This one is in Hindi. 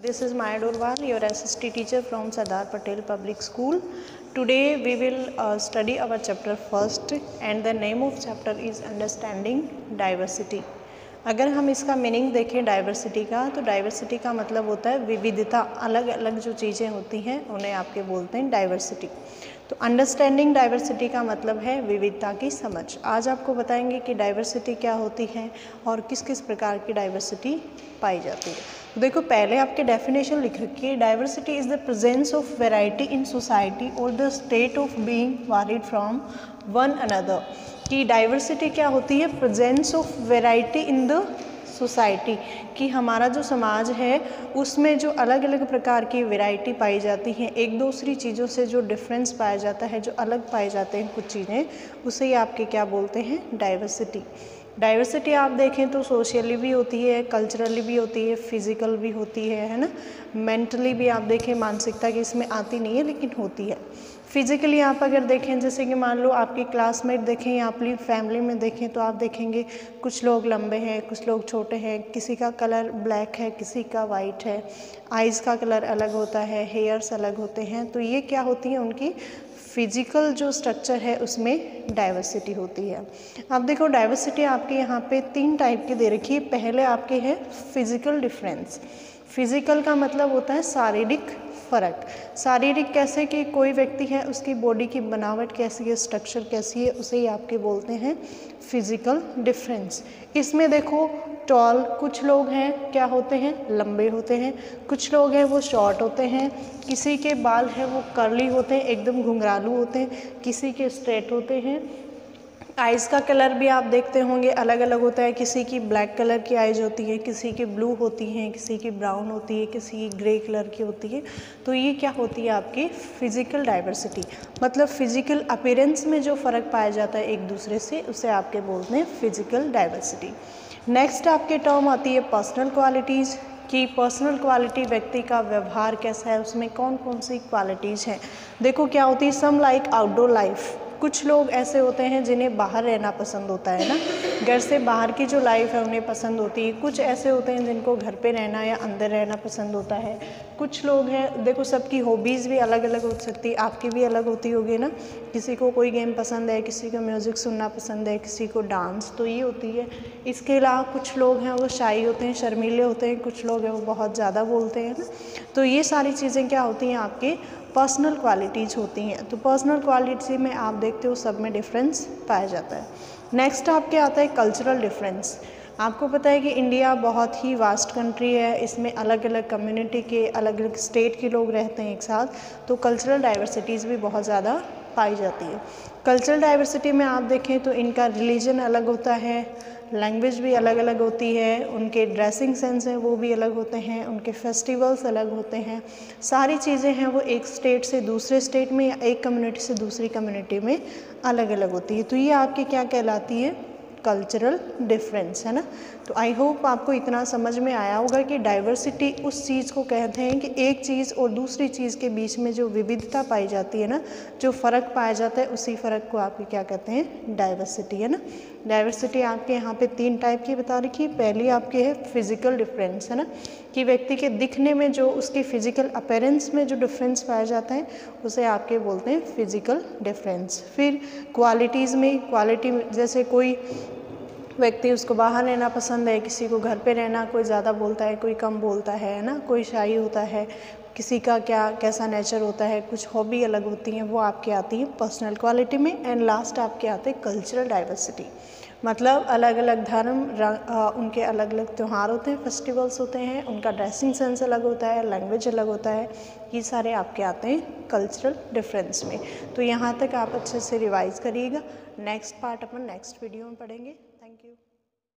This is Maya Dorwal, your SST teacher from Sardar Patel Public School. Today we will uh, study our chapter first and the name of chapter is Understanding Diversity. अगर हम इसका मीनिंग देखें डाइवर्सिटी का तो डाइवर्सिटी का मतलब होता है विविधता अलग अलग जो चीज़ें होती हैं उन्हें आपके बोलते हैं डाइवर्सिटी तो अंडरस्टैंडिंग डाइवर्सिटी का मतलब है विविधता की समझ आज आपको बताएँगे कि डाइवर्सिटी क्या होती है और किस किस प्रकार की डाइवर्सिटी पाई जाती है तो देखो, पहले आपके डेफिनेशन लिख रखी है diversity is the presence of variety in society और the state of being varied from one another कि डाइवर्सिटी क्या होती है? Presence of variety in the society कि हमारा जो समाज है, उसमें जो अलग अलग प्रकार की वैरायटी पाई जाती हैं, एक दूसरी चीज़ों से जो डिफरेंस पाया जाता है, जो अलग पाए जाते हैं कुछ चीज़ें, उसे ही आपके क्या बोलते हैं? डाइवर्सिटी डाइवर्सिटी आप देखें तो सोशली भी होती है कल्चरली भी होती है फ़िज़िकल भी होती है है ना? मेंटली भी आप देखें, मानसिकता की इसमें आती नहीं है, लेकिन होती है। फिज़िकली आप अगर देखें, जैसे कि मान लो आपकी क्लासमेट देखें या अपनी फैमिली में देखें तो आप देखेंगे कुछ लोग लंबे हैं, कुछ लोग छोटे हैं, किसी का कलर ब्लैक है, किसी का वाइट है आइज़ का कलर अलग होता है हेयर्स अलग होते हैं तो ये क्या होती है उनकी फ़िज़िकल जो स्ट्रक्चर है, उसमें डाइवर्सिटी होती है। अब देखो डाइवर्सिटी आपके यहाँ पे तीन टाइप की दे रखी है। पहले आपके है फ़िज़िकल डिफरेंस फ़िज़िकल का मतलब होता है शारीरिक फ़र्क। शारीरिक कैसे कि कोई व्यक्ति है, उसकी बॉडी की बनावट कैसी है स्ट्रक्चर कैसी है, उसे ही आपके बोलते हैं फ़िज़िकल डिफरेंस इसमें देखो टॉल कुछ लोग हैं, क्या होते हैं? लंबे होते हैं। कुछ लोग हैं, वो शॉर्ट होते हैं। किसी के बाल हैं, वो करली होते हैं, एकदम घुंघरालू होते हैं। किसी के स्ट्रेट होते हैं। आइज़ का कलर भी आप देखते होंगे अलग अलग होता है। किसी की ब्लैक कलर की आइज़ होती है, किसी की ब्लू होती हैं, किसी की ब्राउन होती है, किसी की ग्रे कलर की होती है। तो ये क्या होती है आपकी? फ़िज़िकल डाइवर्सिटी मतलब फ़िज़िकल अपेरेंस में जो फ़र्क पाया जाता है एक दूसरे से, उसे आपके बोलते हैं फ़िज़िकल डाइवर्सिटी नेक्स्ट आपके टर्म आती है पर्सनल क्वालिटीज़ कि पर्सनल क्वालिटी व्यक्ति का व्यवहार कैसा है, उसमें कौन कौन सी क्वालिटीज़ हैं? देखो क्या होती है सम लाइक आउटडोर लाइफ कुछ लोग ऐसे होते हैं जिन्हें बाहर रहना पसंद होता है ना। घर से बाहर की जो लाइफ है, उन्हें पसंद होती है। कुछ ऐसे होते हैं जिनको घर पे रहना या अंदर रहना पसंद होता है। कुछ लोग हैं, देखो सबकी हॉबीज़ भी अलग अलग हो सकती है आपकी भी अलग होती होगी ना। किसी को कोई गेम पसंद है, किसी को म्यूज़िक सुनना पसंद है, किसी को डांस तो ये होती है। इसके अलावा कुछ लोग हैं, वो शाही होते हैं, शर्मीले होते हैं, कुछ लोग हैं, वो बहुत ज़्यादा बोलते हैं ना। तो ये सारी चीज़ें क्या होती हैं आपके पर्सनल क्वालिटीज़ होती हैं। तो पर्सनल क्वालिटी में आप देखते हो सब में डिफरेंस पाया जाता है। नेक्स्ट आपके आता है कल्चरल डिफरेंस आपको पता है कि इंडिया बहुत ही वास्ट कंट्री है। इसमें अलग अलग कम्युनिटी के अलग अलग स्टेट के लोग रहते हैं एक साथ। तो कल्चरल डाइवर्सिटीज़ भी बहुत ज़्यादा पाई जाती है। कल्चरल डाइवर्सिटी में आप देखें तो इनका रिलीजन अलग होता है। लैंग्वेज भी अलग अलग होती है, उनके ड्रेसिंग सेंस हैं वो भी अलग होते हैं, उनके फेस्टिवल्स अलग होते हैं। सारी चीज़ें हैं वो एक स्टेट से दूसरे स्टेट में या एक कम्युनिटी से दूसरी कम्युनिटी में अलग अलग होती है। तो ये आपकी क्या कहलाती है? कल्चरल डिफरेंस है ना? तो आई होप आपको इतना समझ में आया होगा कि डाइवर्सिटी उस चीज़ को कहते हैं कि एक चीज़ और दूसरी चीज़ के बीच में जो विविधता पाई जाती है ना, जो फ़र्क पाया जाता है, उसी फ़र्क को आपके क्या कहते हैं? डाइवर्सिटी है ना? डाइवर्सिटी आपके यहाँ पे तीन टाइप की बता रखी है। पहली आपकी है फ़िज़िकल डिफरेंस है ना? कि व्यक्ति के दिखने में जो उसकी फ़िज़िकल अपेरेंस में जो डिफरेंस पाया जाता है, उसे आपके बोलते हैं फ़िज़िकल डिफरेंस फिर क्वालिटीज़ में क्वालिटी जैसे कोई व्यक्ति उसको बाहर रहना पसंद है, किसी को घर पे रहना, कोई ज़्यादा बोलता है, कोई कम बोलता है ना? कोई शाही होता है, किसी का क्या, कैसा नेचर होता है, कुछ हॉबी अलग होती हैं, वो आपके आती हैं पर्सनल क्वालिटी में एंड लास्ट आपके आते हैं कल्चरल डाइवर्सिटी मतलब अलग अलग धर्म उनके अलग अलग त्यौहार होते हैं फेस्टिवल्स होते हैं, उनका ड्रेसिंग सेंस अलग होता है लैंग्वेज अलग होता है, ये सारे आपके आते हैं कल्चरल डिफरेंस में. तो यहाँ तक आप अच्छे से रिवाइज़ करिएगा। नेक्स्ट पार्ट अपन नेक्स्ट वीडियो में पढ़ेंगे। Thank you.